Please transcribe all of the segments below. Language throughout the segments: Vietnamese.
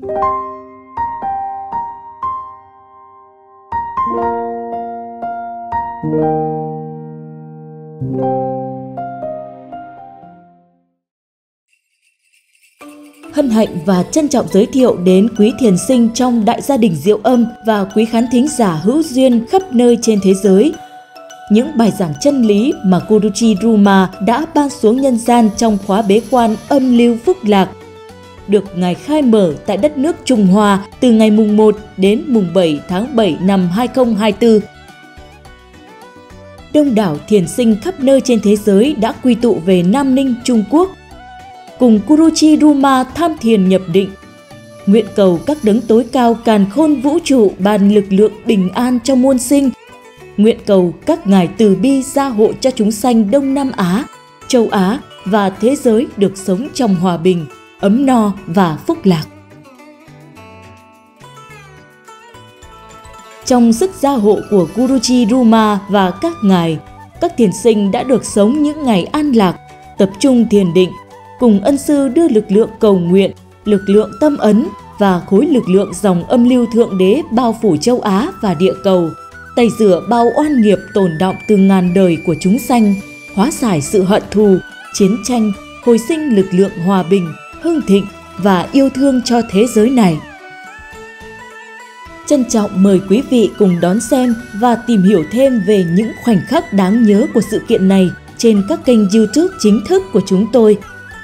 Hân hạnh và trân trọng giới thiệu đến quý thiền sinh trong đại gia đình Diệu Âm và quý khán thính giả hữu duyên khắp nơi trên thế giới. Những bài giảng chân lý mà Guruji Ruma đã ban xuống nhân gian trong khóa bế quan âm lưu phúc lạc được Ngài khai mở tại đất nước Trung Hoa từ ngày mùng 1 đến mùng 7 tháng 7 năm 2024. Đông đảo thiền sinh khắp nơi trên thế giới đã quy tụ về Nam Ninh, Trung Quốc cùng Kuruchi Ruma tham thiền nhập định. Nguyện cầu các đấng tối cao càn khôn vũ trụ ban lực lượng bình an cho muôn sinh. Nguyện cầu các ngài từ bi gia hộ cho chúng sanh Đông Nam Á, châu Á và thế giới được sống trong hòa bình, ấm no và phúc lạc. Trong sức gia hộ của Guruji Ruma và các ngài, các thiền sinh đã được sống những ngày an lạc, tập trung thiền định cùng ân sư đưa lực lượng cầu nguyện, lực lượng tâm ấn và khối lực lượng dòng âm lưu thượng đế bao phủ châu Á và địa cầu, tẩy rửa bao oan nghiệp tồn động từ ngàn đời của chúng sanh, hóa giải sự hận thù, chiến tranh, hồi sinh lực lượng hòa bình, hưng thịnh và yêu thương cho thế giới này. Trân trọng mời quý vị cùng đón xem và tìm hiểu thêm về những khoảnh khắc đáng nhớ của sự kiện này trên các kênh YouTube chính thức của chúng tôi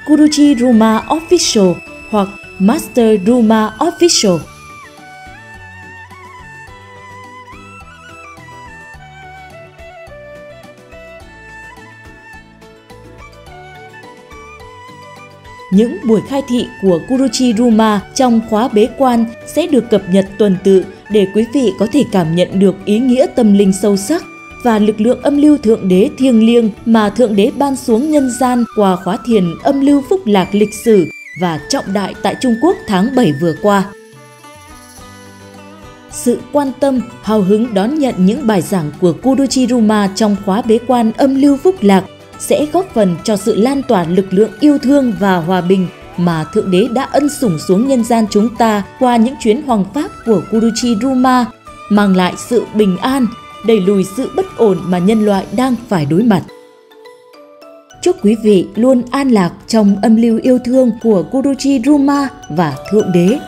Guruji Ruma Official hoặc Master Ruma Official. Những buổi khai thị của Guruji Ruma trong khóa bế quan sẽ được cập nhật tuần tự để quý vị có thể cảm nhận được ý nghĩa tâm linh sâu sắc và lực lượng âm lưu thượng đế thiêng liêng mà thượng đế ban xuống nhân gian qua khóa thiền âm lưu phúc lạc lịch sử và trọng đại tại Trung Quốc tháng 7 vừa qua. Sự quan tâm, hào hứng đón nhận những bài giảng của Kuduchi Ruma trong khóa bế quan âm lưu phúc lạc sẽ góp phần cho sự lan tỏa lực lượng yêu thương và hòa bình mà Thượng Đế đã ân sủng xuống nhân gian chúng ta qua những chuyến hoàng pháp của Guruji Ruma, mang lại sự bình an, đẩy lùi sự bất ổn mà nhân loại đang phải đối mặt. Chúc quý vị luôn an lạc trong âm lưu yêu thương của Guruji Ruma và Thượng Đế.